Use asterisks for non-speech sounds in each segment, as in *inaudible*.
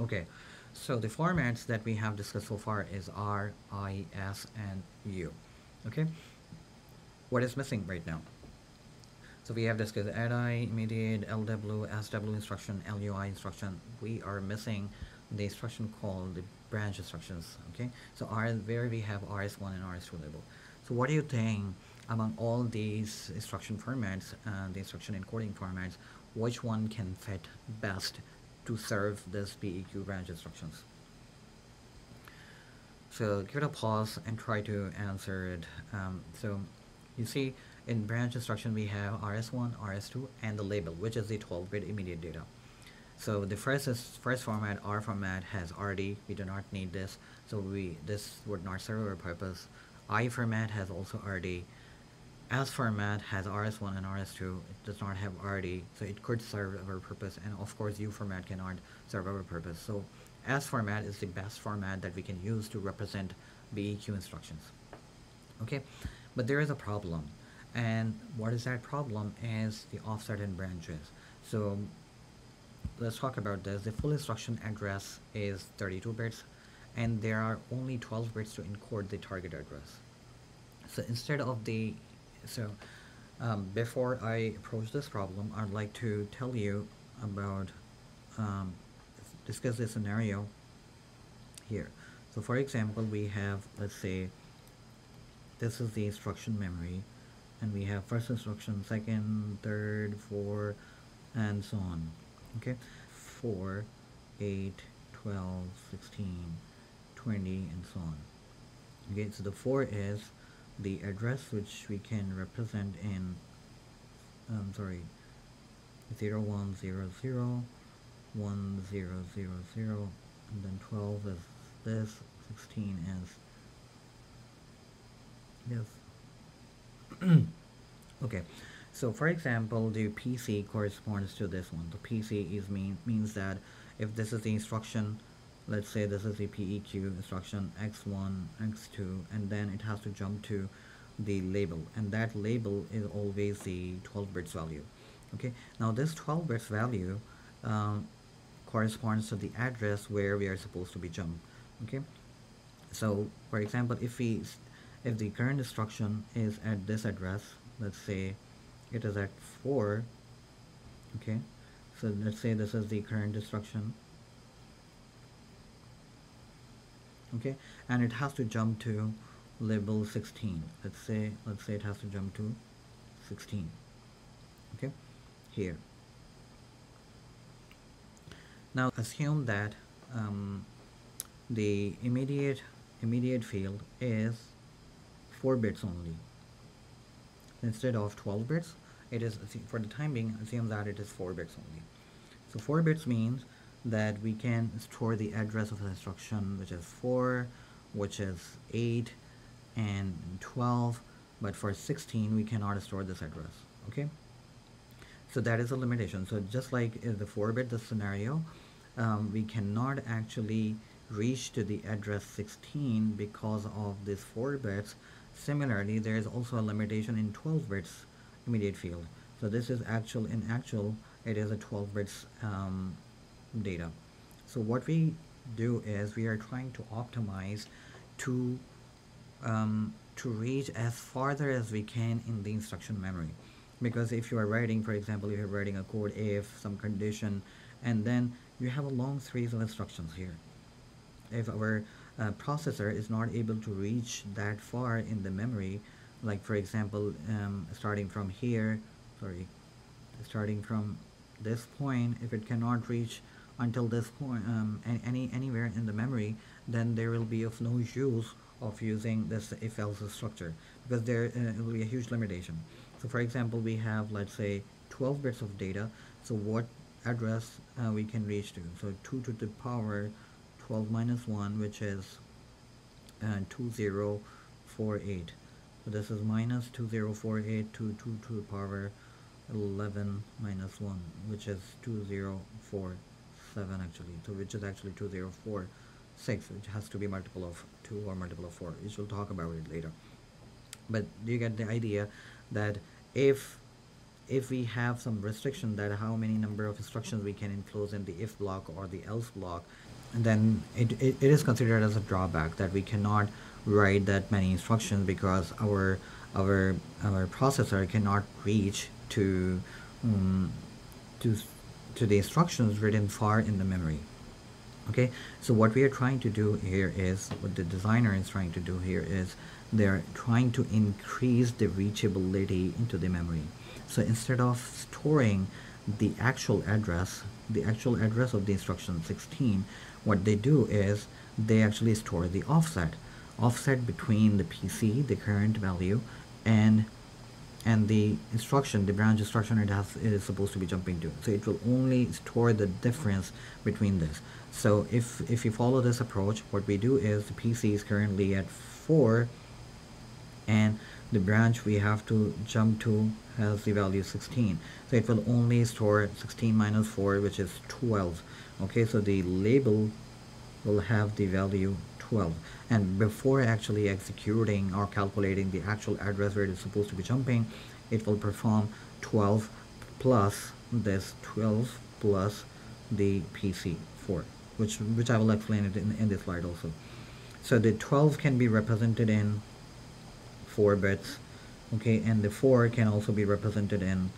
Okay, so the formats that we have discussed so far is R, I, S, and U. Okay, what is missing right now? So we have discussed ADDI, immediate, LW, SW instruction, LUI instruction. We are missing the instruction called the branch instructions. Okay, so R where we have RS1 and RS2 label. So what do you think among all these instruction formats and the instruction encoding formats, which one can fit best to serve this BEQ branch instructions? So give it a pause and try to answer it. Um, so you see in branch instruction we have RS1, RS2 and the label which is the 12-bit immediate data. So the first is first format R format has RD. We do not need this. So we this would not serve our purpose. I format has also RD. S format has RS1 and RS2. It does not have RD, so it could serve our purpose. And of course, U format cannot serve our purpose. So S format is the best format that we can use to represent BEQ instructions. Okay, but there is a problem. And what is that problem is the offset in branches. So let's talk about this. The full instruction address is 32 bits and there are only 12 bits to encode the target address. So instead of the, so um, before I approach this problem, I'd like to tell you about, um, discuss the scenario here. So for example, we have, let's say, this is the instruction memory and we have first instruction, second, third, four, and so on. Okay, 4, 8, 12, 16, 20, and so on. Okay, so the 4 is the address which we can represent in, um, sorry, 0, 1, 0, 0, 1, 0, 0, 0, and then 12 is this, 16 is yes *clears throat* okay so for example the PC corresponds to this one. The PC is mean means that if this is the instruction let's say this is the BEQ instruction x1 x2 and then it has to jump to the label. And that label is always the 12 bits value. Okay? Now this 12 bits value um, corresponds to the address where we are supposed to be jumped. Okay? So for example if we if the current instruction is at this address let's say it is at 4 okay? So let's say this is the current instruction okay? And it has to jump to label 16 let's say let's say it has to jump to 16 okay? Here. Now assume that um, the immediate immediate field is 4 bits only. Instead of 12 bits it is for the time being assume that it is 4 bits only. So 4 bits means that we can store the address of the instruction which is 4 which is 8 and 12 but for 16 we cannot store this address okay? So that is a limitation. So just like in the 4 bit the scenario um, we cannot actually reach to the address 16 because of these 4 bits. Similarly, there is also a limitation in 12 bits immediate field. So this is actual, in actual, it is a 12 bits um, data. So what we do is we are trying to optimize to um, to reach as farther as we can in the instruction memory because if you are writing for example you're writing a code if some condition and then you have a long series of instructions here if our uh, processor is not able to reach that far in the memory like for example um, starting from here sorry starting from this point if it cannot reach until this point um, any anywhere in the memory then there will be of no use of using this if else structure because there uh, will be a huge limitation. So for example we have let's say 12 bits of data so what address uh, we can reach to? So 2 to the power 12 minus 1 which is uh, 2048 so this is minus 2048 to 2 to the power 11 minus 1 which is 2047 actually so which is actually 2046 which has to be multiple of 2 or multiple of 4 we will talk about it later. But you get the idea that if if we have some restriction that how many number of instructions we can enclose in the if block or the else block, then it, it, it is considered as a drawback that we cannot write that many instructions because our our our processor cannot reach to um, to to the instructions written far in the memory. Okay? So what we are trying to do here is what the designer is trying to do here is they're trying to increase the reachability into the memory. So instead of storing the actual address the actual address of the instruction 16 what they do is they actually store the offset. Offset between the PC the current value and and the instruction, the branch instruction it has it is supposed to be jumping to. So it will only store the difference between this. So if if you follow this approach, what we do is the PC is currently at four and the branch we have to jump to has the value 16 so it will only store 16 minus 4 which is 12 okay so the label will have the value 12 and before actually executing or calculating the actual address where it is supposed to be jumping it will perform 12 plus this 12 plus the PC4 which which I will explain it in, in this slide also. So the 12 can be represented in 4 bits okay? And the 4 can also be represented in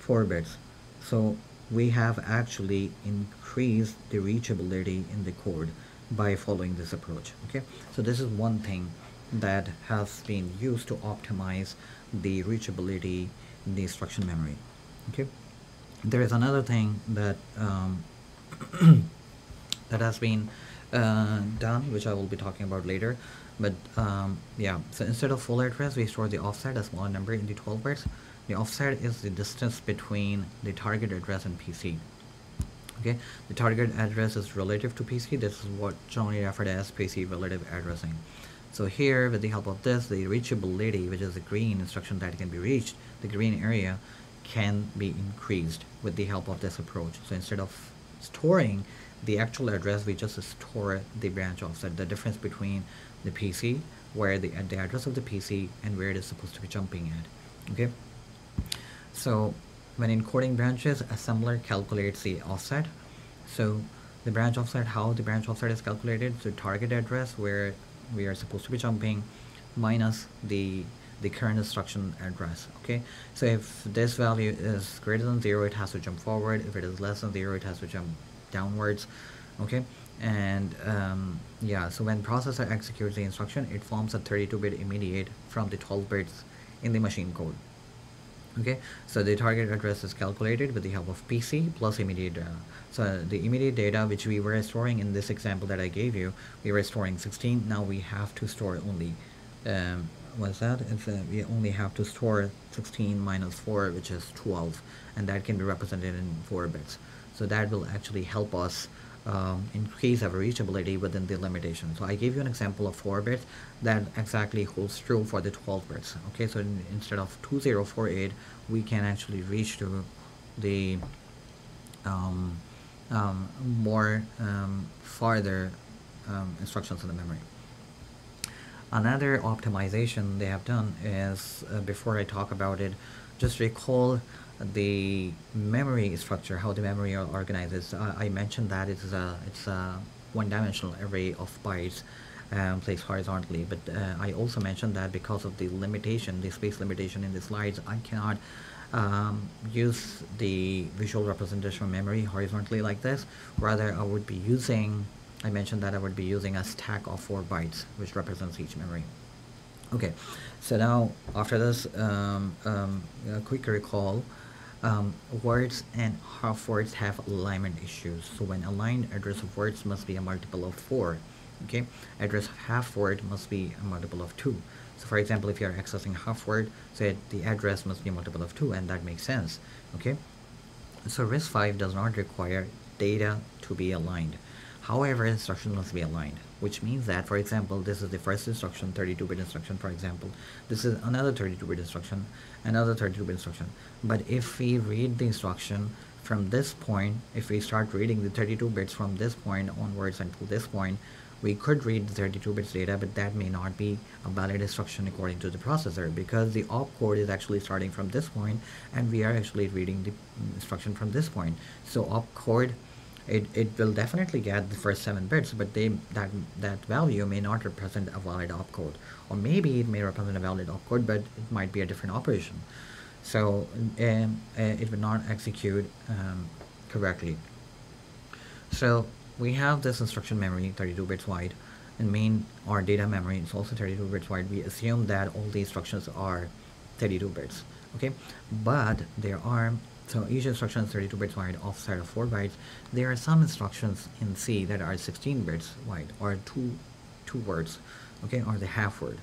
4 bits. So we have actually increased the reachability in the code by following this approach okay? So this is one thing that has been used to optimize the reachability in the instruction memory okay? There is another thing that um, *clears throat* that has been uh, done which I will be talking about later but um, yeah so instead of full address we store the offset a smaller number in the 12 bits the offset is the distance between the target address and PC okay? The target address is relative to PC this is what generally referred as PC relative addressing. So here with the help of this the reachability which is the green instruction that can be reached the green area can be increased with the help of this approach. So instead of storing the actual address we just store the branch offset. The difference between the PC where the, the address of the PC and where it is supposed to be jumping at okay? So when encoding branches, assembler calculates the offset. So the branch offset, how the branch offset is calculated, so target address where we are supposed to be jumping minus the the current instruction address okay? So if this value is greater than zero it has to jump forward. If it is less than zero it has to jump downwards okay? And um, yeah so when processor executes the instruction it forms a 32-bit immediate from the 12 bits in the machine code okay? So the target address is calculated with the help of PC plus immediate data so the immediate data which we were storing in this example that I gave you we were storing 16 now we have to store only um, what's that? It's, uh, we only have to store 16 minus 4 which is 12 and that can be represented in 4 bits. So that will actually help us um, increase our reachability within the limitation. So I gave you an example of 4 bits that exactly holds true for the 12 bits. Okay, so in, instead of 2048, we can actually reach to the um, um, more um, farther um, instructions in the memory. Another optimization they have done is, uh, before I talk about it, just recall the memory structure, how the memory organizes. I mentioned that it's a it's a one-dimensional array of bytes um, placed horizontally. But uh, I also mentioned that because of the limitation, the space limitation in the slides, I cannot um, use the visual representation of memory horizontally like this. Rather, I would be using. I mentioned that I would be using a stack of four bytes, which represents each memory. Okay, so now after this, um, um, quick recall um, words and half words have alignment issues. So when aligned, address of words must be a multiple of 4. Okay, address of half word must be a multiple of 2. So for example, if you are accessing half word, so the address must be a multiple of 2 and that makes sense. Okay, so RISC-V does not require data to be aligned. However, instructions must be aligned, which means that, for example, this is the first instruction, 32-bit instruction, for example. This is another 32-bit instruction, another 32-bit instruction. But if we read the instruction from this point, if we start reading the 32 bits from this point onwards until this point, we could read the 32 bits data, but that may not be a valid instruction according to the processor because the opcode is actually starting from this point and we are actually reading the instruction from this point. So opcode, it, it will definitely get the first seven bits, but they that that value may not represent a valid opcode, or maybe it may represent a valid opcode, but it might be a different operation. So um, uh, it will not execute um, correctly. So we have this instruction memory 32 bits wide and main or data memory is also 32 bits wide we assume that all the instructions are 32 bits okay but there are so each instruction is 32 bits wide offset of 4 bytes. There are some instructions in C that are 16 bits wide or two two words okay or the half word.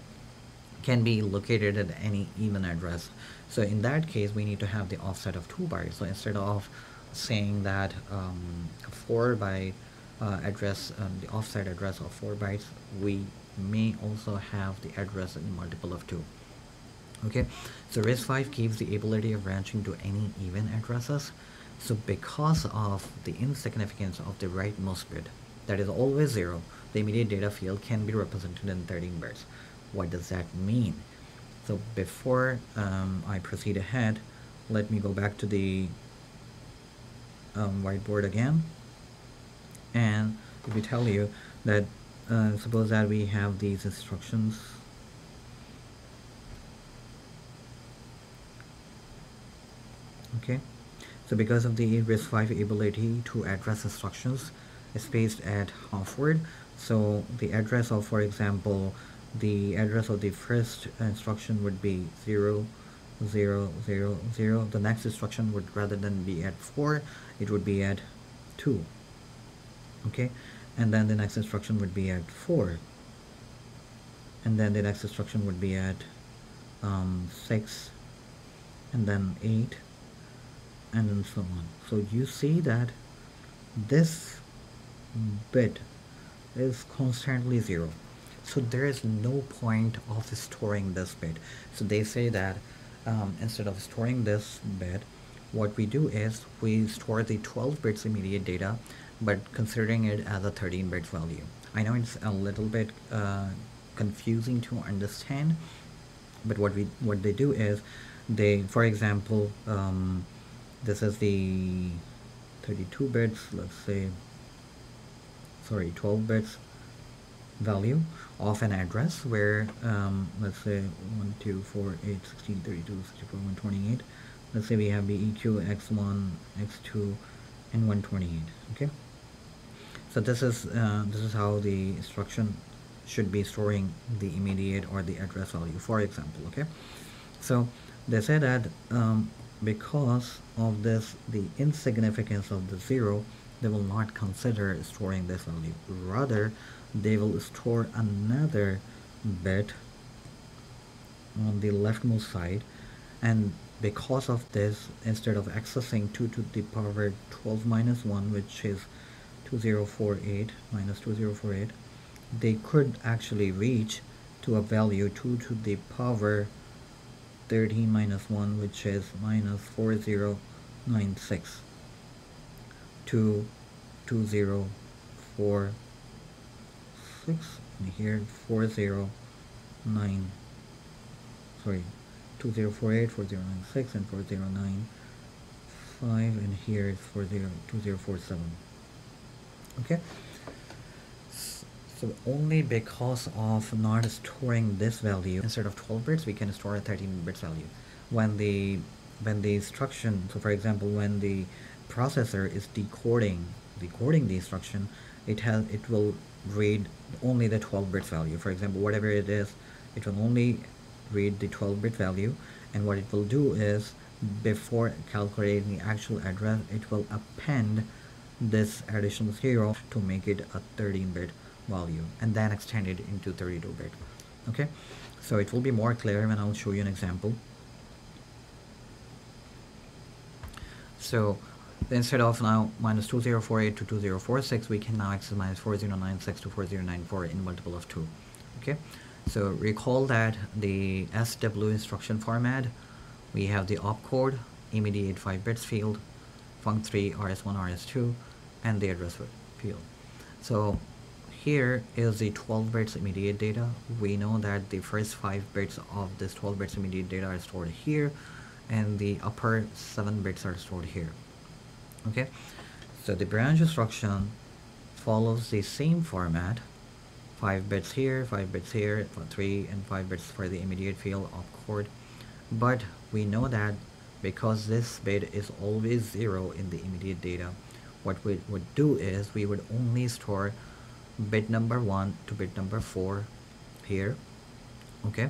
Can be located at any even address. So in that case we need to have the offset of 2 bytes. So instead of saying that um, 4 byte uh, address, um, the offset address of 4 bytes, we may also have the address in multiple of 2. Okay, so RISC-V gives the ability of branching to any even addresses. So because of the insignificance of the rightmost bit, that is always 0, the immediate data field can be represented in 13 bits. What does that mean? So before um, I proceed ahead, let me go back to the um, whiteboard again and if we tell you that uh, suppose that we have these instructions okay? So because of the RISC-V ability to address instructions spaced at half word. So the address of for example the address of the first instruction would be 0 0 0 0 the next instruction would rather than be at 4 it would be at 2 okay? And then the next instruction would be at 4 and then the next instruction would be at um, 6 and then 8 and then so on. So you see that this bit is constantly 0 so there is no point of storing this bit so they say that um, instead of storing this bit what we do is we store the 12 bits immediate data but considering it as a 13 bit value. I know it's a little bit uh, confusing to understand, but what we what they do is they, for example, um, this is the 32 bits, let's say, sorry, 12 bits value of an address where, um, let's say 1, 2, 4, 8, 16, 32, 64, 128. Let's say we have the EQ X1, X2, and 128, okay? so this is uh, this is how the instruction should be storing the immediate or the address value for example okay so they say that um, because of this the insignificance of the zero they will not consider storing this value rather they will store another bit on the leftmost side. And because of this instead of accessing 2 to the power 12 minus 1 which is 2048 minus 2048 they could actually reach to a value 2 to the power 13 minus 1 which is minus 4096 to 2046 and here 409 sorry 2048 4096 and 4095 and here is 40 2047 okay so only because of not storing this value instead of 12 bits we can store a 13 bits value. When the when the instruction so for example when the processor is decoding decoding the instruction it has it will read only the 12 bits value. For example whatever it is it will only read the 12 bit value and what it will do is before calculating the actual address it will append this additional 0 to make it a 13-bit value and then extend it into 32-bit okay? So it will be more clear when I'll show you an example. So instead of now minus 2048 to 2046 we can now access minus 4096 to 4094 in multiple of 2 okay? So recall that the SW instruction format we have the opcode immediate 5 bits field func3 rs1 rs2 and the address field. So here is the 12 bits immediate data. We know that the first five bits of this 12 bits immediate data are stored here and the upper seven bits are stored here. Okay? So the branch instruction follows the same format. 5 bits here 5 bits here 3 and 5 bits for the immediate field opcode but we know that because this bit is always 0 in the immediate data what we would do is we would only store bit number 1 to bit number 4 here okay?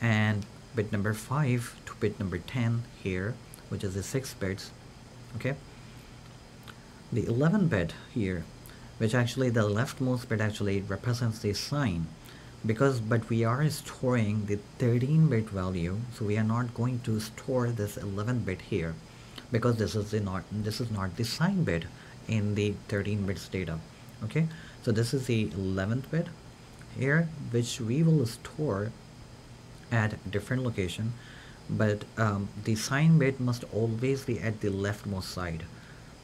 And bit number 5 to bit number 10 here which is the 6 bits okay? The 11 bit here which actually the leftmost bit actually represents the sign because but we are storing the 13 bit value so we are not going to store this 11 bit here because this is the not this is not the sign bit in the 13 bits data okay so this is the 11th bit here which we will store at different location but um, the sign bit must always be at the leftmost side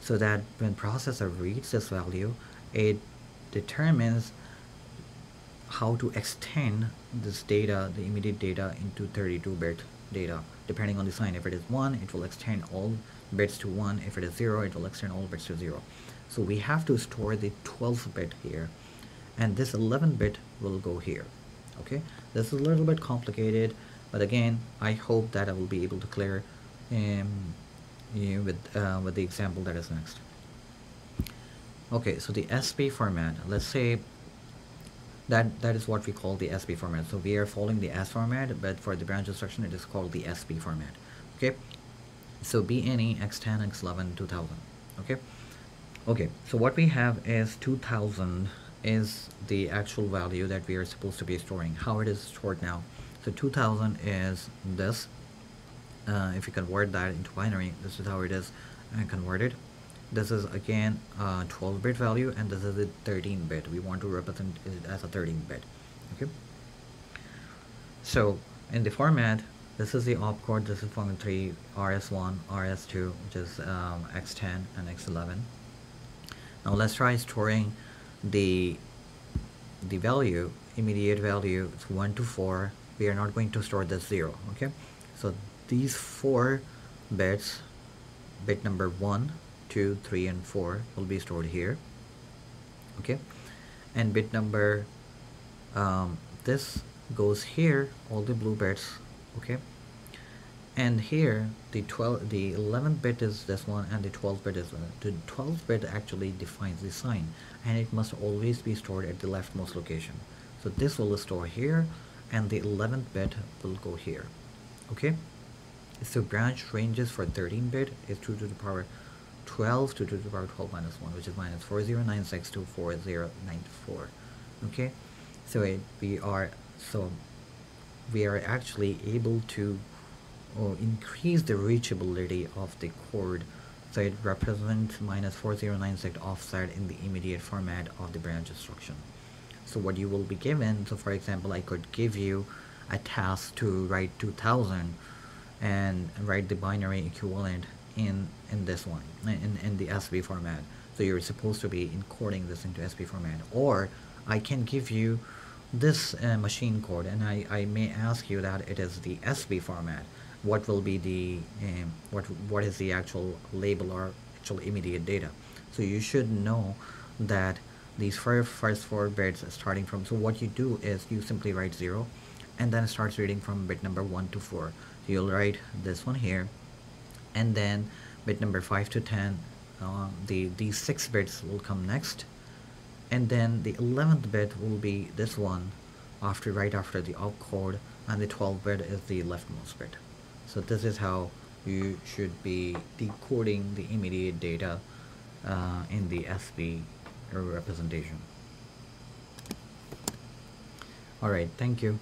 so that when processor reads this value it determines how to extend this data the immediate data into 32 bit data. Depending on the sign if it is 1 it will extend all bits to 1 if it is 0 it will extend all bits to 0 so we have to store the 12th bit here and this 11 bit will go here okay? This is a little bit complicated but again I hope that I will be able to clear um, you with uh, with the example that is next. Okay so the SB format let's say that that is what we call the SB format. So we are following the S format but for the branch instruction it is called the SB format okay? So BNE X10 X11 2000 okay okay so what we have is 2000 is the actual value that we are supposed to be storing how it is stored now. So 2000 is this. Uh, if you convert that into binary this is how it is uh, converted. This is again a 12 bit value and this is a 13 bit. We want to represent it as a 13 bit okay? So in the format this is the opcode. This is function 3 rs1 rs2 which is um, x10 and x11 now let's try storing the the value immediate value it's 1 to 4 we are not going to store the 0 okay? So these four bits bit number 1 2 3 and 4 will be stored here okay? And bit number um, this goes here all the blue bits okay and here the 12 the 11 bit is this one and the 12 bit is the 12 bit actually defines the sign and it must always be stored at the leftmost location. So this will store here and the 11th bit will go here okay? So branch ranges for 13 bit is 2 to the power 12 to 2 to the power 12 minus 1 which is minus 4096 to 4094 okay? So it, we are so we are actually able to or increase the reachability of the chord so it represents minus 4096 offset in the immediate format of the branch instruction. So what you will be given so for example I could give you a task to write 2000 and write the binary equivalent in in this one in, in the SB format. So you're supposed to be encoding this into SB format. Or I can give you this uh, machine code and I, I may ask you that it is the SB format what will be the um, what what is the actual label or actual immediate data. So you should know that these first, first four bits starting from so what you do is you simply write 0 and then it starts reading from bit number 1 to 4 so you'll write this one here and then bit number 5 to 10 uh, the these six bits will come next and then the 11th bit will be this one after right after the opcode and the 12th bit is the leftmost bit so this is how you should be decoding the immediate data uh, in the SB representation. Alright thank you